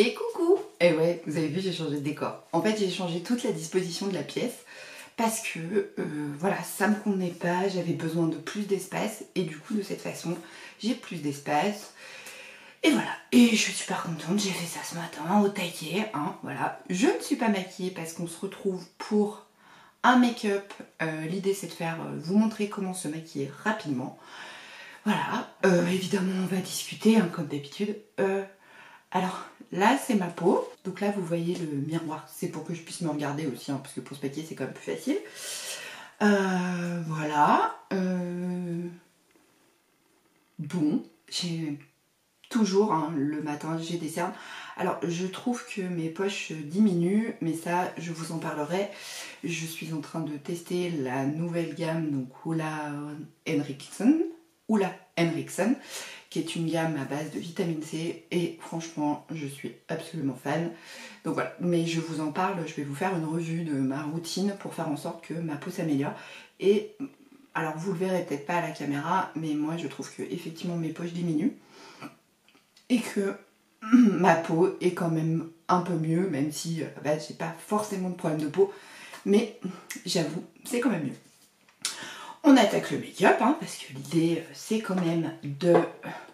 Et coucou Et ouais, vous avez vu, j'ai changé de décor. En fait, j'ai changé toute la disposition de la pièce parce que, euh, voilà, ça me convenait pas, j'avais besoin de plus d'espace et du coup, de cette façon, j'ai plus d'espace. Et voilà, et je suis super contente, j'ai fait ça ce matin au taquet, hein, voilà. Je ne suis pas maquillée parce qu'on se retrouve pour un make-up. Euh, l'idée c'est de faire, euh, vous montrer comment se maquiller rapidement. Voilà, évidemment on va discuter, hein, comme d'habitude. alors, Là, c'est ma peau. Donc là, vous voyez le miroir. C'est pour que je puisse me regarder aussi, hein, parce que pour se maquiller, c'est quand même plus facile. Euh, voilà. Euh, bon, j'ai toujours, hein, le matin, j'ai des cernes. Alors, je trouve que mes poches diminuent, mais ça, je vous en parlerai. Je suis en train de tester la nouvelle gamme, donc Oula Henriksen. Oula Henriksen qui est une gamme à base de vitamine C et franchement je suis absolument fan. Donc voilà, mais je vous en parle, je vais vous faire une revue de ma routine pour faire en sorte que ma peau s'améliore. Et alors vous le verrez peut-être pas à la caméra, mais moi je trouve que effectivement mes poches diminuent et que ma peau est quand même un peu mieux, même si bah, j'ai pas forcément de problème de peau, mais j'avoue, c'est quand même mieux. On attaque le make-up, hein, parce que l'idée, euh, c'est quand même de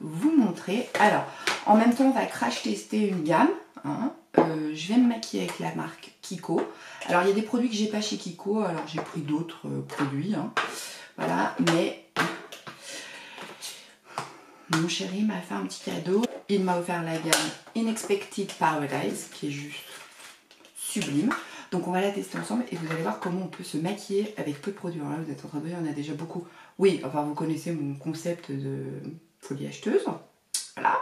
vous montrer. Alors, en même temps, on va crash tester une gamme. Hein. Euh, je vais me maquiller avec la marque Kiko. Alors, il y a des produits que j'ai pas chez Kiko, alors j'ai pris d'autres euh, produits. Hein. Voilà, mais mon chéri m'a fait un petit cadeau. Il m'a offert la gamme Unexpected Paradise, qui est juste sublime. Donc on va la tester ensemble et vous allez voir comment on peut se maquiller avec peu de produits. Alors là vous êtes en train de dire, on a déjà beaucoup. Oui, enfin vous connaissez mon concept de folie acheteuse. Voilà.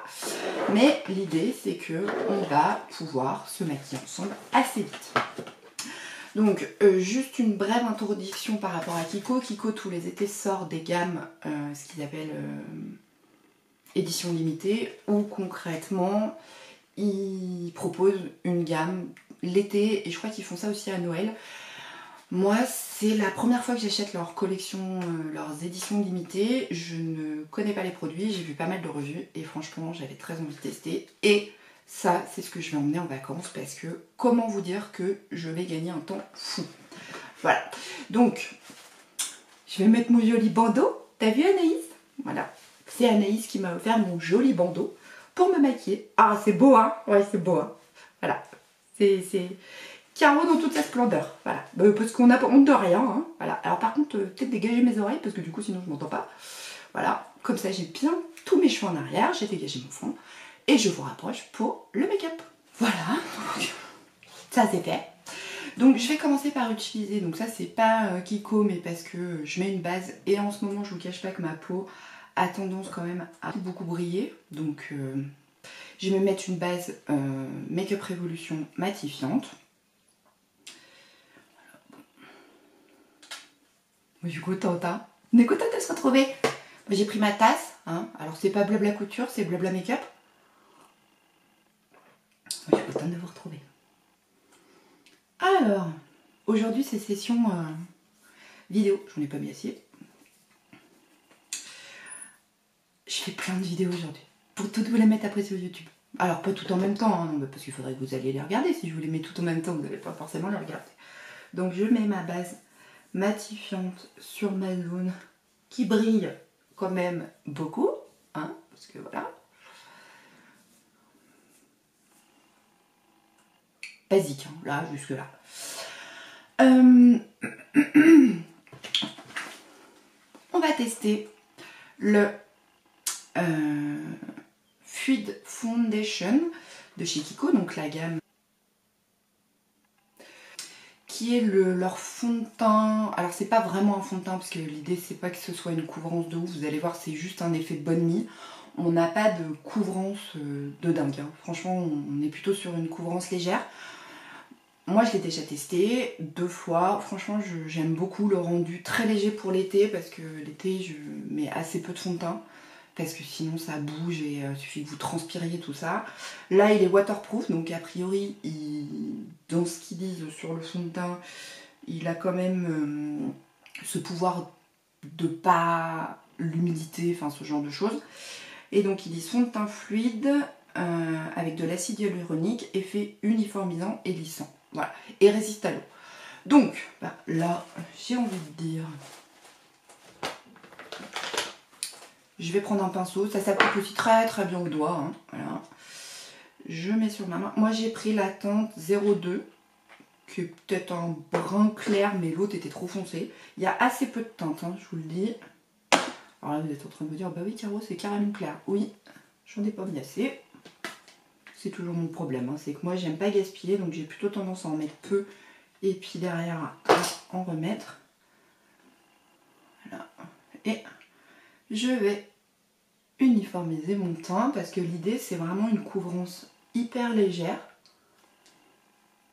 Mais l'idée c'est que on va pouvoir se maquiller ensemble assez vite. Donc euh, juste une brève introduction par rapport à Kiko. Kiko tous les étés sort des gammes, euh, ce qu'ils appellent euh, édition limitée, où concrètement ils proposent une gamme l'été et je crois qu'ils font ça aussi à Noël. Moi, c'est la première fois que j'achète leur collection, euh, leurs éditions limitées. Je ne connais pas les produits, j'ai vu pas mal de revues et franchement, j'avais très envie de tester. Et ça, c'est ce que je vais emmener en vacances parce que comment vous dire que je vais gagner un temps fou. Voilà. Donc, je vais mettre mon joli bandeau. T'as vu Anaïs? Voilà. C'est Anaïs qui m'a offert mon joli bandeau pour me maquiller. Ah, c'est beau, hein? Ouais, c'est beau, hein Voilà. C'est Caro dans toute sa splendeur. Voilà. Bah, parce qu'on a honte de rien. Hein. Voilà. Alors par contre, euh, peut-être dégager mes oreilles parce que du coup sinon je m'entends pas. Voilà. Comme ça j'ai bien tous mes cheveux en arrière. J'ai dégagé mon fond. Et je vous rapproche pour le make-up. Voilà. Ça c'est fait. Donc je vais commencer par utiliser, donc ça c'est pas euh, Kiko mais parce que je mets une base et en ce moment je vous cache pas que ma peau a tendance quand même à beaucoup briller. Donc euh, je vais me mettre une base euh, Make-up Révolution matifiante. Moi, je suis contente, hein. On est contente de se retrouver. J'ai pris ma tasse, hein. Alors, c'est pas blabla couture, c'est blabla make-up. Je suis contente de vous retrouver. Alors, aujourd'hui, c'est session euh, vidéo. J'en ai pas mis assez. Je fais plein de vidéos aujourd'hui pour toutes vous les mettre après sur YouTube. Alors pas tout en même temps, hein, parce qu'il faudrait que vous alliez les regarder. Si je vous les mets tout en même temps, vous n'allez pas forcément les regarder. Donc je mets ma base matifiante sur ma zone qui brille quand même beaucoup. Hein, parce que voilà. Basique, hein, là, jusque là. Euh, on va tester le euh, Foundation de chez Kiko, donc la gamme qui est le, leur fond de teint. Alors c'est pas vraiment un fond de teint parce que l'idée c'est pas que ce soit une couvrance de ouf, vous allez voir c'est juste un effet de bonne mie. On n'a pas de couvrance euh, de dingue, hein. franchement on est plutôt sur une couvrance légère. Moi je l'ai déjà testé deux fois, franchement j'aime beaucoup le rendu très léger pour l'été parce que l'été je mets assez peu de fond de teint parce que sinon ça bouge et il euh, suffit que vous transpiriez tout ça. Là il est waterproof donc a priori dans ce qu'ils disent sur le fond de teint il a quand même euh, ce pouvoir de pas l'humidité, enfin ce genre de choses. Et donc ils disent fond de teint fluide, euh, avec de l'acide hyaluronique, effet uniformisant et lissant. Voilà, et résiste à l'eau. Donc, bah, là, j'ai envie de dire... Je vais prendre un pinceau, ça s'applique aussi très très bien au doigt. Hein, voilà. Je mets sur ma main. Moi j'ai pris la teinte 02, qui est peut-être un brun clair, mais l'autre était trop foncé. Il y a assez peu de teinte, hein, je vous le dis. Alors là vous êtes en train de me dire, bah oui Caro c'est carrément clair. Oui, j'en ai pas mis assez. C'est toujours mon problème, hein. c'est que moi j'aime pas gaspiller, donc j'ai plutôt tendance à en mettre peu et puis derrière à en remettre. Voilà. Et je vais uniformiser mon teint parce que l'idée c'est vraiment une couvrance hyper légère.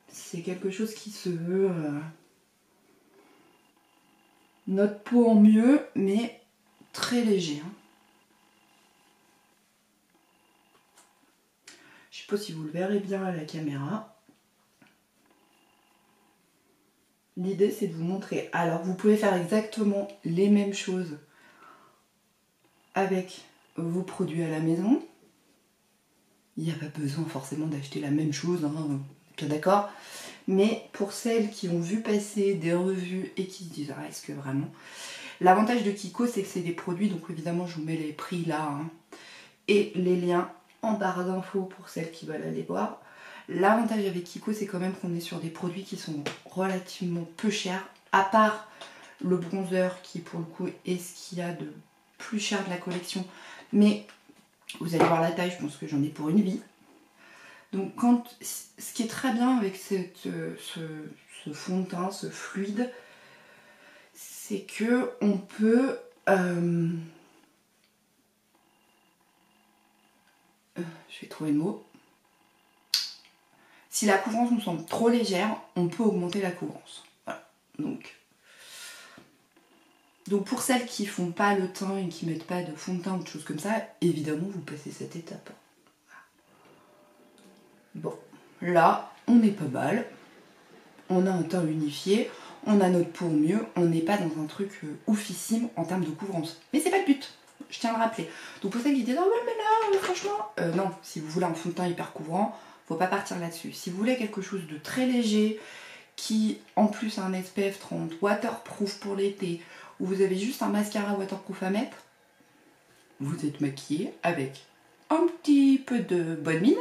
C'est quelque chose qui se veut euh, notre peau en mieux mais très léger. Hein. Je sais pas si vous le verrez bien à la caméra. L'idée c'est de vous montrer. Alors vous pouvez faire exactement les mêmes choses avec vos produits à la maison. Il n'y a pas besoin forcément d'acheter la même chose, hein, d'accord Mais pour celles qui ont vu passer des revues et qui se disent ah, est-ce que vraiment? L'avantage de Kiko c'est que c'est des produits, donc évidemment je vous mets les prix là hein, et les liens en barre d'infos pour celles qui veulent aller voir. L'avantage avec Kiko c'est quand même qu'on est sur des produits qui sont relativement peu chers, à part le bronzer qui pour le coup est ce qu'il y a de plus cher de la collection. Mais vous allez voir la taille, je pense que j'en ai pour une vie. Donc quand, ce qui est très bien avec cette, ce, fond de teint, ce fluide, c'est que on peut euh, euh, je vais trouver le mot. Si la couvrance nous semble trop légère, on peut augmenter la couvrance. Voilà. Donc donc pour celles qui font pas le teint et qui mettent pas de fond de teint ou de choses comme ça, évidemment vous passez cette étape. Bon, là on est pas mal. On a un teint unifié, on a notre peau au mieux, on n'est pas dans un truc euh, oufissime en termes de couvrance. Mais c'est pas le but, je tiens à le rappeler. Donc pour celles qui disent ah ouais mais là euh, franchement, euh, non, si vous voulez un fond de teint hyper couvrant, faut pas partir là-dessus. Si vous voulez quelque chose de très léger, qui en plus a un SPF 30, waterproof pour l'été, où vous avez juste un mascara waterproof à mettre, vous êtes maquillé avec un petit peu de bonne mine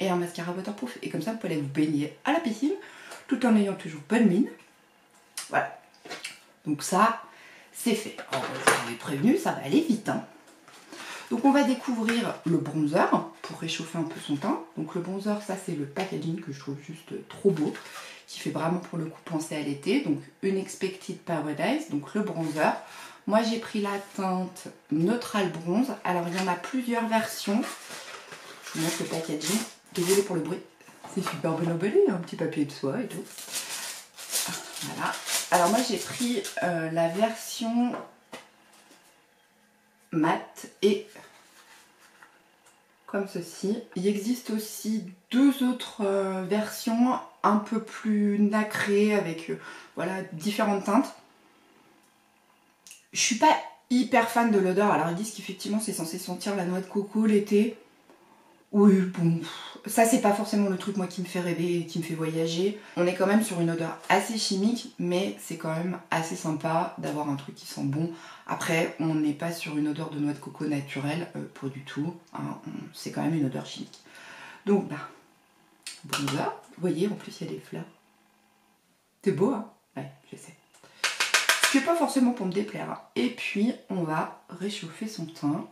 et un mascara waterproof. Et comme ça, vous pouvez aller vous baigner à la piscine tout en ayant toujours bonne mine. Voilà. Donc ça, c'est fait. Alors, je vous ai prévenu, ça va aller vite. Hein. Donc on va découvrir le bronzer pour réchauffer un peu son teint. Donc le bronzer, ça c'est le packaging que je trouve juste trop beau qui fait vraiment pour le coup penser à l'été. Donc Unexpected Paradise, donc le bronzer. Moi j'ai pris la teinte Neutral Bronze. Alors il y en a plusieurs versions. Je vous montre le packaging. Désolée pour le bruit. C'est super bien un petit papier de soie et tout. Voilà. Alors moi j'ai pris euh, la version mat et comme ceci. Il existe aussi deux autres euh, versions un peu plus nacrées avec euh, voilà, différentes teintes. Je suis pas hyper fan de l'odeur. Alors ils disent qu'effectivement c'est censé sentir la noix de coco l'été. Oui, bon, ça c'est pas forcément le truc moi qui me fait rêver et qui me fait voyager. On est quand même sur une odeur assez chimique, mais c'est quand même assez sympa d'avoir un truc qui sent bon. Après, on n'est pas sur une odeur de noix de coco naturelle, euh, pas du tout. Hein. C'est quand même une odeur chimique. Donc, bah, bronzer. Voyez, en plus il y a des fleurs. C'est beau, hein? Ouais, je sais. Ce n'est pas forcément pour me déplaire. Hein. Et puis, on va réchauffer son teint.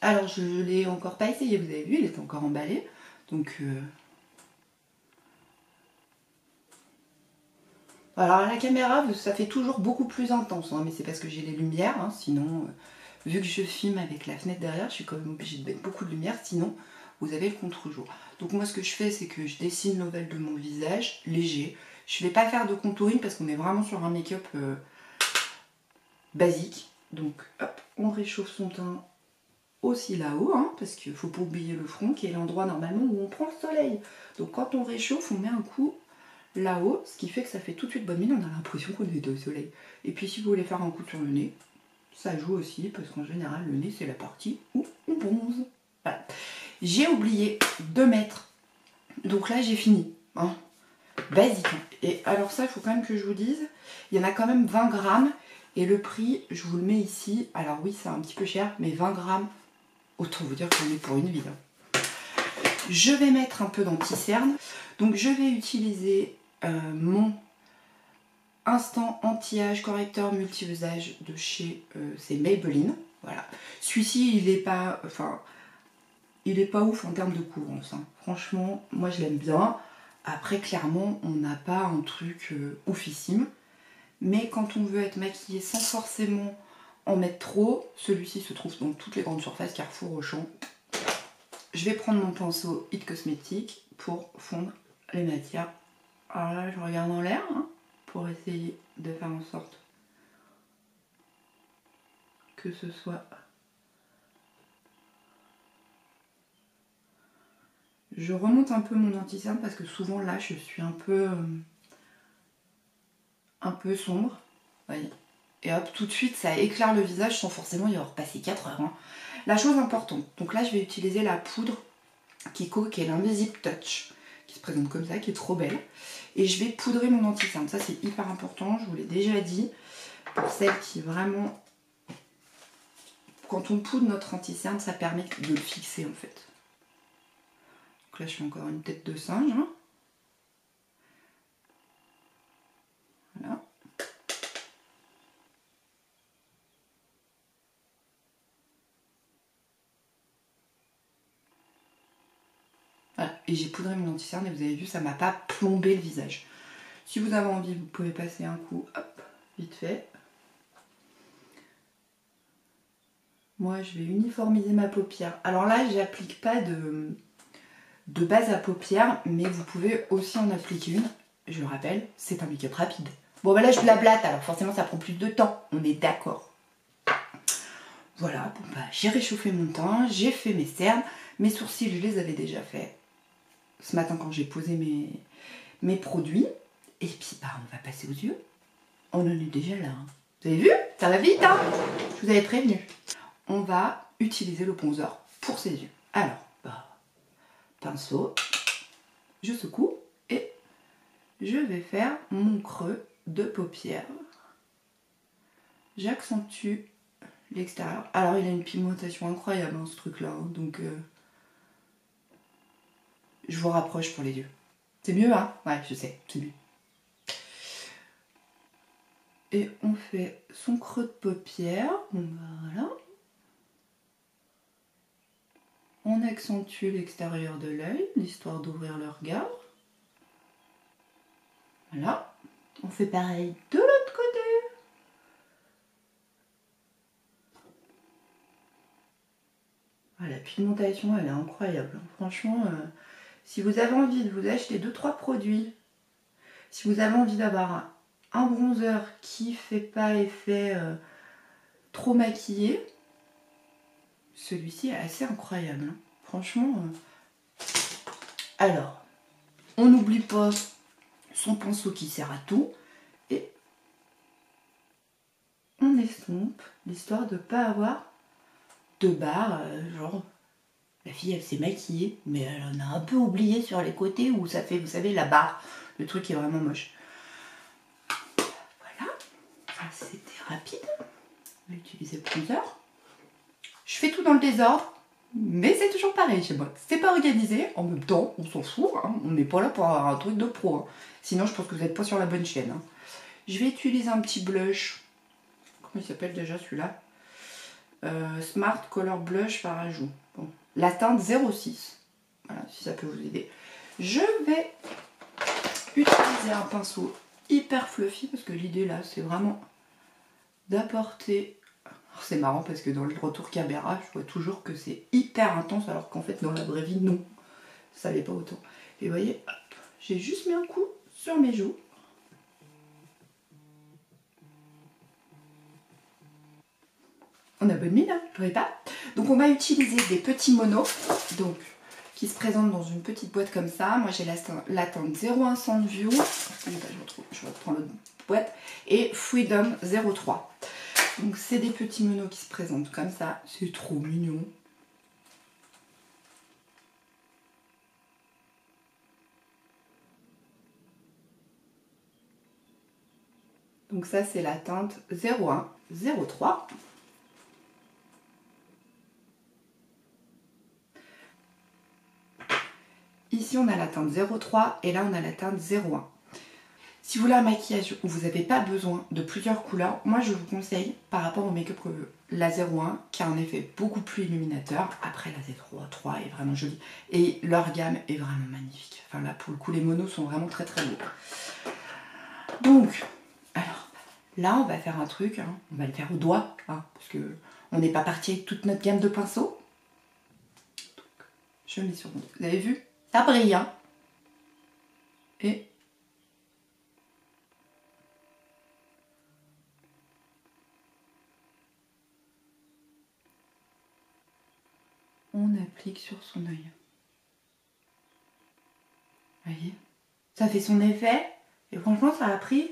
Alors je ne l'ai encore pas essayé, vous avez vu, il est encore emballé. Donc euh... Alors la caméra, ça fait toujours beaucoup plus intense, hein, mais c'est parce que j'ai les lumières, hein, sinon, euh, vu que je filme avec la fenêtre derrière, je suis quand même obligée de mettre beaucoup de lumière, sinon vous avez le contre-jour. Donc moi ce que je fais, c'est que je dessine l'ovale de mon visage, léger. Je ne vais pas faire de contouring parce qu'on est vraiment sur un make-up euh, basique. Donc hop, on réchauffe son teint aussi là-haut, hein, parce qu'il ne faut pas oublier le front qui est l'endroit normalement où on prend le soleil. Donc quand on réchauffe, on met un coup là-haut, ce qui fait que ça fait tout de suite bonne mine, on a l'impression qu'on est au soleil. Et puis si vous voulez faire un coup sur le nez, ça joue aussi, parce qu'en général, le nez, c'est la partie où on bronze. Voilà. J'ai oublié de mettre, donc là, j'ai fini. Hein. Basique. Et alors ça, il faut quand même que je vous dise, il y en a quand même 20 grammes, et le prix, je vous le mets ici. Alors oui, c'est un petit peu cher, mais 20 grammes, autant vous dire qu'on est pour une vie. Hein. Je vais mettre un peu d'anti-cerne. Donc je vais utiliser euh, mon Instant Anti-Âge Correcteur Multi-Usage de chez euh, c'est Maybelline. Voilà. Celui-ci, il est pas. Enfin, il est pas ouf en termes de couvrance. Hein. Franchement, moi je l'aime bien. Après, clairement, on n'a pas un truc euh, oufissime. Mais quand on veut être maquillé sans forcément en mettre trop, celui-ci se trouve dans toutes les grandes surfaces, Carrefour, Auchan. Je vais prendre mon pinceau Hit Cosmétique pour fondre les matières. Alors là, je regarde en l'air. Hein pour essayer de faire en sorte que ce soit je remonte un peu mon anti parce que souvent là je suis un peu euh, un peu sombre et hop tout de suite ça éclaire le visage sans forcément y avoir passé 4 heures hein. la chose importante donc là je vais utiliser la poudre Kiko qui est l'invisible touch qui se présente comme ça qui est trop belle et je vais poudrer mon anti-cerne. Ça, c'est hyper important. Je vous l'ai déjà dit. Pour celles qui vraiment... Quand on poudre notre anti-cerne, ça permet de le fixer, en fait. Donc là, je fais encore une tête de singe. Hein. Voilà. Et j'ai poudré mon anti-cerne et vous avez vu, ça m'a pas plombé le visage. Si vous avez envie, vous pouvez passer un coup, hop, vite fait. Moi, je vais uniformiser ma paupière. Alors là, j'applique pas de, de base à paupières, mais vous pouvez aussi en appliquer une. Je le rappelle, c'est un make-up rapide. Bon, bah là, je blablate, alors forcément, ça prend plus de temps. On est d'accord. Voilà, bon bah, j'ai réchauffé mon teint, j'ai fait mes cernes. Mes sourcils, je les avais déjà faits ce matin quand j'ai posé mes, produits. Et puis, bah, on va passer aux yeux. On en est déjà là. Hein. Vous avez vu? Ça va vite, hein? Je vous avais prévenu. On va utiliser le bronzer pour ses yeux. Alors, bah, pinceau, je secoue et je vais faire mon creux de paupière. J'accentue l'extérieur. Alors, il a une pigmentation incroyable, hein, ce truc-là. Hein. donc, euh, je vous rapproche pour les yeux. C'est mieux, hein? Ouais, je sais, c'est mieux. Et on fait son creux de paupière. Voilà. On accentue l'extérieur de l'œil, l'histoire d'ouvrir le regard. Voilà. On fait pareil de l'autre côté. La pigmentation, elle est incroyable. Franchement, euh, si vous avez envie de vous acheter 2-3 produits, si vous avez envie d'avoir un bronzer qui fait pas effet euh, trop maquillé, celui-ci est assez incroyable. Hein. Franchement. Euh. Alors, on n'oublie pas son pinceau qui sert à tout. Et on estompe, l'histoire de ne pas avoir de barre, euh, genre la fille, elle s'est maquillée, mais elle en a un peu oublié sur les côtés où ça fait, vous savez, la barre. Le truc est vraiment moche. Voilà. C'était rapide. On va utiliser le bronzer. Je fais tout dans le désordre, mais c'est toujours pareil chez moi. C'est pas organisé. En même temps, on s'en fout. Hein. On n'est pas là pour avoir un truc de pro. Hein. Sinon, je pense que vous n'êtes pas sur la bonne chaîne. Hein. Je vais utiliser un petit blush. Comment il s'appelle déjà celui-là? Euh, Smart Color Blush par ajout. La teinte 06. Voilà, si ça peut vous aider. Je vais utiliser un pinceau hyper fluffy parce que l'idée là, c'est vraiment d'apporter. C'est marrant parce que dans le retour caméra, je vois toujours que c'est hyper intense alors qu'en fait, dans la vraie vie, non. Ça n'est pas autant. Et vous voyez, j'ai juste mis un coup sur mes joues. On a bonne mine, hein, je pas? Donc on va utiliser des petits monos, donc qui se présente dans une petite boîte comme ça. Moi j'ai la, teinte 01 Sandview, je, je reprends l'autre boîte, et Freedom 03. Donc c'est des petits meneaux qui se présentent comme ça, c'est trop mignon. Donc ça c'est la teinte 01 03. Ici, on a la teinte 03 et là, on a la teinte 01. Si vous voulez un maquillage où vous n'avez pas besoin de plusieurs couleurs, moi je vous conseille par rapport au Make-up la 01 qui a un effet beaucoup plus illuminateur. Après la 03 est vraiment jolie et leur gamme est vraiment magnifique. Enfin là pour le coup les monos sont vraiment très très beaux. Donc, alors là on va faire un truc, hein. on va le faire au doigt hein, parce que on n'est pas parti avec toute notre gamme de pinceaux. je mets sur mon Vous avez vu? Ça brille. Hein Et on applique sur son œil. Voyez? Ça fait son effet. Et franchement, ça a pris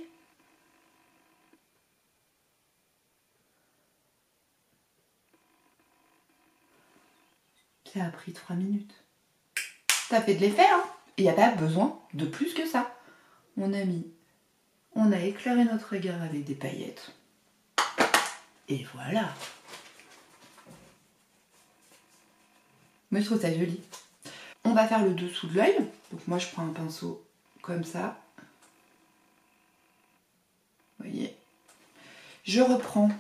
Ça a pris 3 minutes ça fait de l'effet, hein Il n'y a pas besoin de plus que ça. On a on a éclairé notre regard avec des paillettes. Et voilà. Moi, je trouve ça joli. On va faire le dessous de l'œil. Donc moi, je prends un pinceau comme ça. Vous voyez Je reprends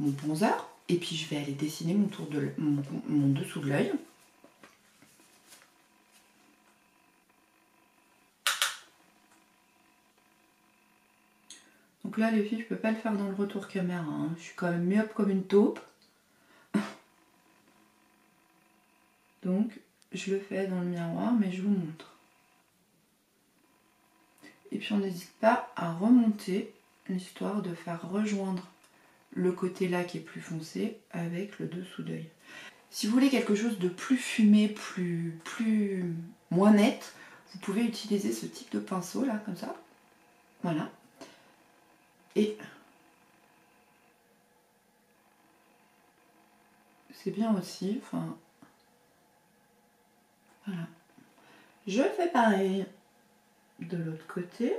mon bronzer et puis je vais aller dessiner mon, mon dessous de l'œil. Là, les filles, je peux pas le faire dans le retour caméra. Hein. Je suis quand même myope comme une taupe. Donc, je le fais dans le miroir, mais je vous montre. Et puis, on n'hésite pas à remonter, histoire de faire rejoindre le côté là qui est plus foncé avec le dessous d'œil. Si vous voulez quelque chose de plus fumé, plus, plus moins net, vous pouvez utiliser ce type de pinceau là, comme ça. Voilà. Et c'est bien aussi, enfin, voilà. Je fais pareil de l'autre côté.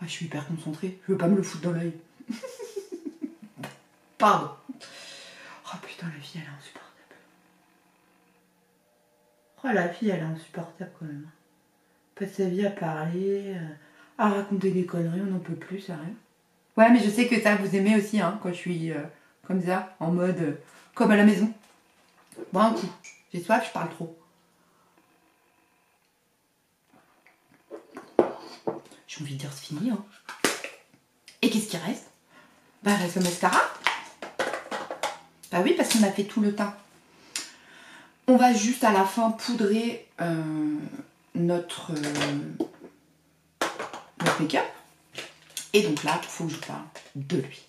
Ah, je suis hyper concentrée, je veux pas me le foutre dans l'œil. Pardon. Oh putain, la fille, elle est insupportable. Oh, la fille, elle est insupportable quand même. Passe sa vie à parler, euh, à raconter des conneries, on n'en peut plus, sérieux. Ouais, mais je sais que ça, vous aimez aussi, hein, quand je suis euh, comme ça, en mode euh, comme à la maison. Bon, un coup, j'ai soif, je parle trop. J'ai envie de dire c'est fini, hein. Et qu'est-ce qui reste? Bah, reste le mascara. Bah oui, parce qu'on a fait tout le teint. On va juste à la fin poudrer euh, notre, euh, notre make-up. Et donc là, il faut que je parle de lui.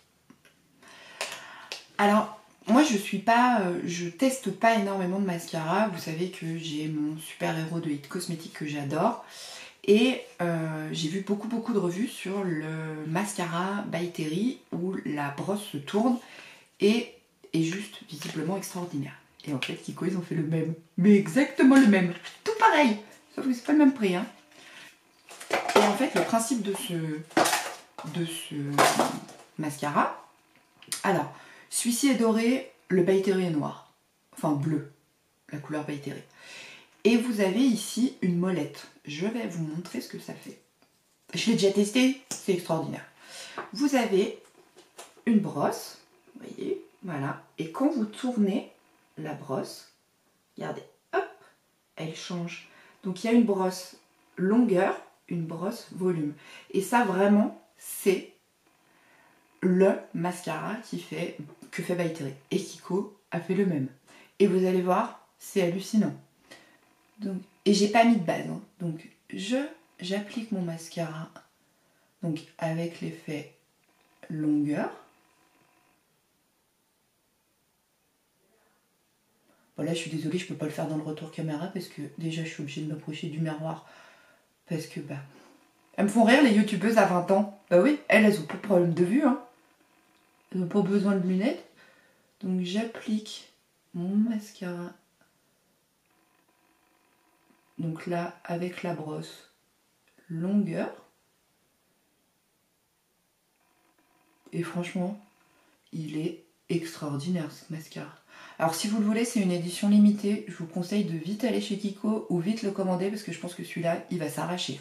Alors, moi je suis pas, euh, je teste pas énormément de mascara. Vous savez que j'ai mon super héros de Hit Cosmétique que j'adore. Et j'ai vu beaucoup beaucoup de revues sur le mascara by Terry où la brosse se tourne et juste visiblement extraordinaire. Et en fait, Kiko, ils ont fait le même. Mais exactement le même. Tout pareil. Sauf que c'est pas le même prix. Hein. Et en fait, le principe de ce, de ce mascara. Alors, celui-ci est doré, le Baïtéry est noir. Enfin, bleu. La couleur Baïtéry. Et vous avez ici une molette. Je vais vous montrer ce que ça fait. Je l'ai déjà testé, c'est extraordinaire. Vous avez une brosse, vous voyez, voilà. Et quand vous tournez la brosse, regardez, hop, elle change. Donc il y a une brosse longueur, une brosse volume. Et ça vraiment, c'est le mascara qui fait, que fait By Et Kiko a fait le même. Et vous allez voir, c'est hallucinant. Donc, et j'ai pas mis de base. Hein. Donc je j'applique mon mascara Donc avec l'effet longueur. Bon là je suis désolée, je peux pas le faire dans le retour caméra parce que déjà je suis obligée de m'approcher du miroir parce que bah elles me font rire les youtubeuses à 20 ans. Bah oui, elles, elles ont pas de problème de vue hein. Elles n'ont pas besoin de lunettes. Donc j'applique mon mascara. Donc là avec la brosse longueur. Et franchement, il est extraordinaire ce mascara. Alors si vous le voulez, c'est une édition limitée. Je vous conseille de vite aller chez Kiko ou vite le commander parce que je pense que celui-là, il va s'arracher.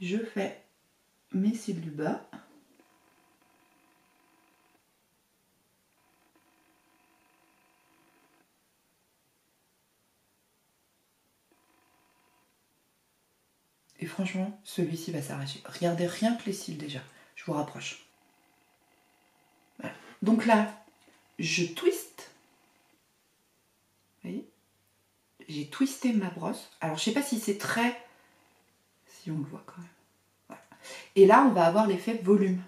Je fais mes cils du bas. Et franchement, celui-ci va s'arracher. Regardez rien que les cils déjà. Je vous rapproche. Donc là, je twist. Vous voyez? J'ai twisté ma brosse. Alors, je sais pas si c'est très... Si on le voit quand même. Voilà. Et là, on va avoir l'effet volume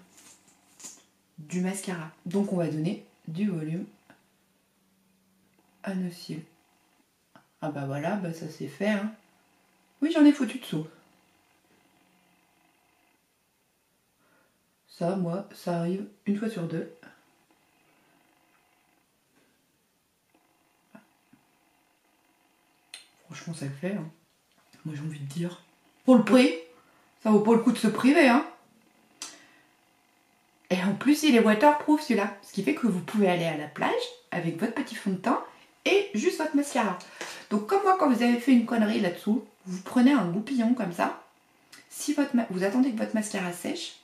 du mascara. Donc, on va donner du volume à nos cils. Ah bah voilà, bah ça c'est fait. Hein. Oui, j'en ai foutu dessous. Ça, moi, ça arrive une fois sur deux. Franchement, ça le fait. Hein. Moi, j'ai envie de dire. Pour le prix, ça vaut pas le coup de se priver. Hein. Et en plus, il est waterproof celui-là. Ce qui fait que vous pouvez aller à la plage avec votre petit fond de teint et juste votre mascara. Donc, comme moi, quand vous avez fait une connerie là-dessous, vous prenez un goupillon comme ça. Si votre vous attendez que votre mascara sèche,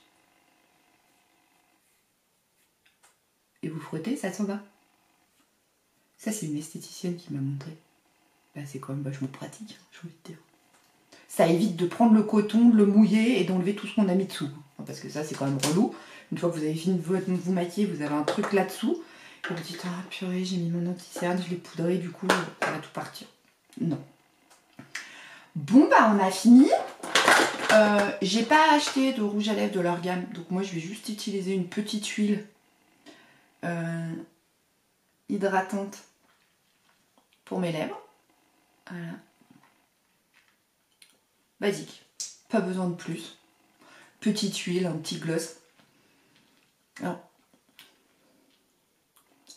et vous frottez, ça s'en va. Ça, c'est une esthéticienne qui m'a montré. Bah, c'est quand même vachement pratique, j'ai envie de dire. Ça évite de prendre le coton, de le mouiller et d'enlever tout ce qu'on a mis dessous. Parce que ça, c'est quand même relou. Une fois que vous avez fini de vous, maquiller, vous avez un truc là-dessous. Et vous dites, ah purée, j'ai mis mon anti-cerne, je l'ai poudré, du coup, ça va tout partir. Non. Bon, bah, on a fini. Euh, j'ai pas acheté de rouge à lèvres de leur gamme. Donc, moi, je vais juste utiliser une petite huile euh, hydratante pour mes lèvres. Voilà. Basique. Pas besoin de plus. Petite huile, un petit gloss.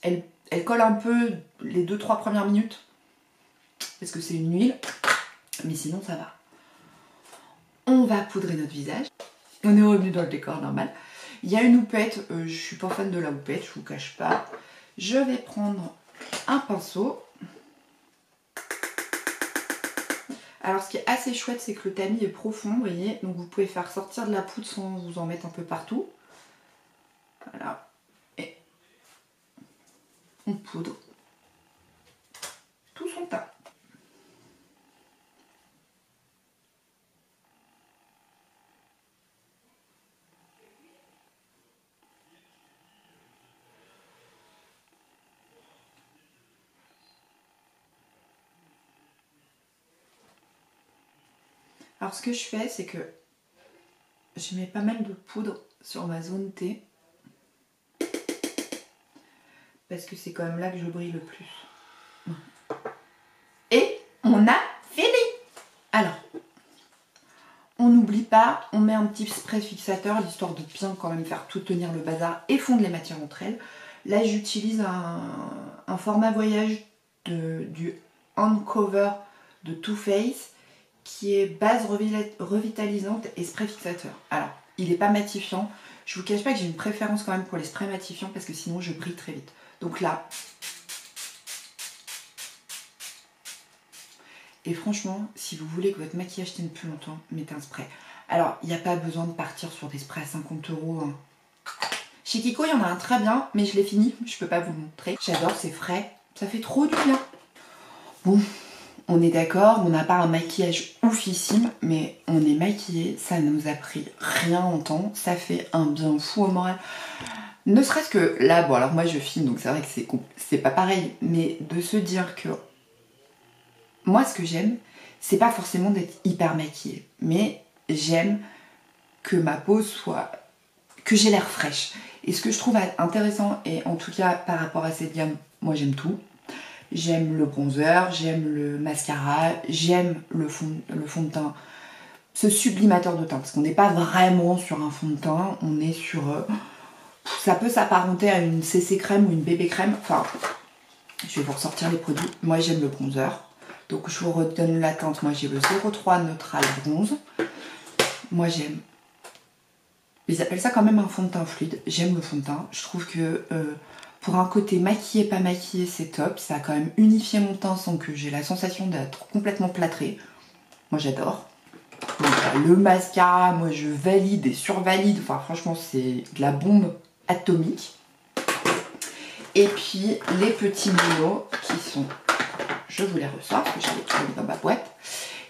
elle, elle colle un peu les 2-3 premières minutes. Parce que c'est une huile. Mais sinon, ça va. On va poudrer notre visage. On est revenu dans le décor normal. Il y a une houppette, euh, je suis pas fan de la houppette, je vous cache pas. Je vais prendre un pinceau. Alors ce qui est assez chouette, c'est que le tamis est profond, vous voyez. Donc vous pouvez faire sortir de la poudre sans vous en mettre un peu partout. Voilà. Et on poudre tout son teint. Alors ce que je fais, c'est que je mets pas mal de poudre sur ma zone T. Parce que c'est quand même là que je brille le plus. Et on a fini Alors, on n'oublie pas, on met un petit spray fixateur, l'histoire de bien quand même faire tout tenir le bazar et fondre les matières entre elles. Là, j'utilise un, format voyage de, du Uncover de Too Faced qui est base revitalisante et spray fixateur. Alors, il n'est pas matifiant. Je vous cache pas que j'ai une préférence quand même pour les sprays matifiants parce que sinon je brille très vite. Donc là. Et franchement, si vous voulez que votre maquillage tienne plus longtemps, mettez un spray. Alors, il n'y a pas besoin de partir sur des sprays à 50 euros. Hein. Chez Kiko, il y en a un très bien, mais je l'ai fini. Je peux pas vous le montrer. J'adore, c'est frais. Ça fait trop du bien. Bon, on est d'accord, on n'a pas un maquillage oufissime, mais on est maquillé, ça ne nous a pris rien en temps, ça fait un bien fou au moral. Ne serait-ce que là, bon alors moi je filme, donc c'est vrai que c'est pas pareil, mais de se dire que moi ce que j'aime, c'est pas forcément d'être hyper maquillée, mais j'aime que ma peau soit. que j'ai l'air fraîche. Et ce que je trouve intéressant, et en tout cas par rapport à cette gamme, moi j'aime tout. J'aime le bronzer, j'aime le mascara, j'aime le fond, de teint, ce sublimateur de teint, parce qu'on n'est pas vraiment sur un fond de teint, on est sur. Euh, ça peut s'apparenter à une CC crème ou une bébé crème. Enfin, je vais vous ressortir les produits. Moi j'aime le bronzer. Donc je vous redonne la teinte. Moi j'ai le 03 Neutral Bronze. Moi j'aime ils appellent ça quand même un fond de teint fluide. J'aime le fond de teint. Je trouve que euh, pour un côté maquillé, pas maquillé, c'est top. Ça a quand même unifié mon teint sans que j'ai la sensation d'être complètement plâtré. Moi j'adore. Le mascara, moi je valide et survalide. Enfin franchement c'est de la bombe atomique. Et puis les petits monos qui sont... Je vous les ressors parce que j'avais tout dans ma boîte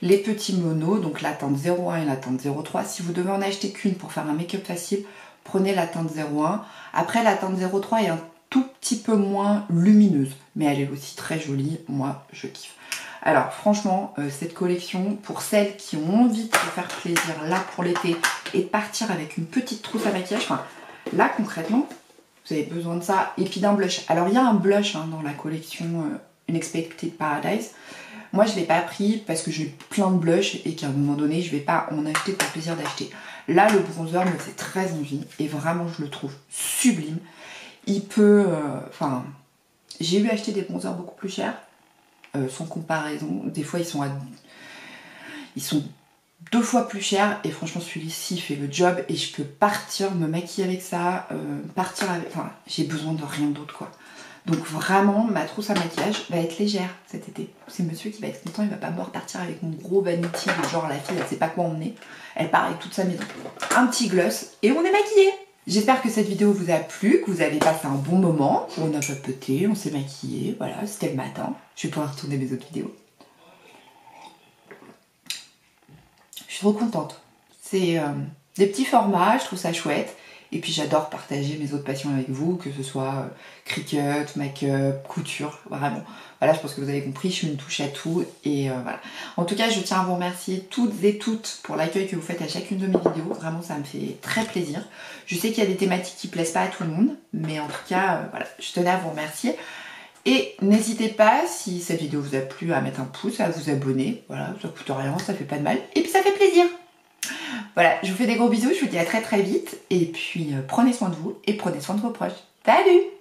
les petits monos, donc la teinte 01 et la teinte 03. Si vous devez en acheter qu'une pour faire un make-up facile, prenez la teinte 01. Après, la teinte 03 est un tout petit peu moins lumineuse, mais elle est aussi très jolie. Moi, je kiffe. Alors franchement, euh, cette collection, pour celles qui ont envie de se faire plaisir là pour l'été et partir avec une petite trousse à maquillage, enfin là concrètement, vous avez besoin de ça. Et puis d'un blush. Alors il y a un blush hein, dans la collection euh, Unexpected Paradise. Moi, je l'ai pas pris parce que j'ai plein de blush et qu'à un moment donné, je vais pas en acheter pour plaisir d'acheter. Là, le bronzer me fait très envie et vraiment, je le trouve sublime. Il peut... Euh, enfin, j'ai eu acheter des bronzers beaucoup plus chers, euh, sans comparaison. Des fois, ils sont. Ils sont deux fois plus chers et franchement celui-ci fait le job et je peux partir me maquiller avec ça, euh, partir avec... Enfin, j'ai besoin de rien d'autre quoi. Donc vraiment, ma trousse à maquillage va être légère cet été. C'est monsieur qui va être content, il va pas me voir partir avec mon gros vanity genre la fille, elle sait pas quoi emmener. Elle part avec toute sa maison. Un petit gloss et on est maquillé J'espère que cette vidéo vous a plu, que vous avez passé un bon moment. On a papoté, on s'est maquillé, voilà, c'était le matin. Je vais pouvoir retourner mes autres vidéos. Je suis trop contente. C'est euh, des petits formats, je trouve ça chouette. Et puis j'adore partager mes autres passions avec vous, que ce soit euh, cricket, make-up, couture, vraiment. Voilà, je pense que vous avez compris, je suis une touche à tout. Et euh, voilà. En tout cas, je tiens à vous remercier toutes et toutes pour l'accueil que vous faites à chacune de mes vidéos. Vraiment, ça me fait très plaisir. Je sais qu'il y a des thématiques qui plaisent pas à tout le monde, mais en tout cas, euh, voilà, je tenais à vous remercier. Et n'hésitez pas, si cette vidéo vous a plu, à mettre un pouce, à vous abonner. Voilà, ça coûte rien, ça fait pas de mal. Et puis ça fait plaisir. Voilà, je vous fais des gros bisous, je vous dis à très très vite. Et puis euh, prenez soin de vous et prenez soin de vos proches. Salut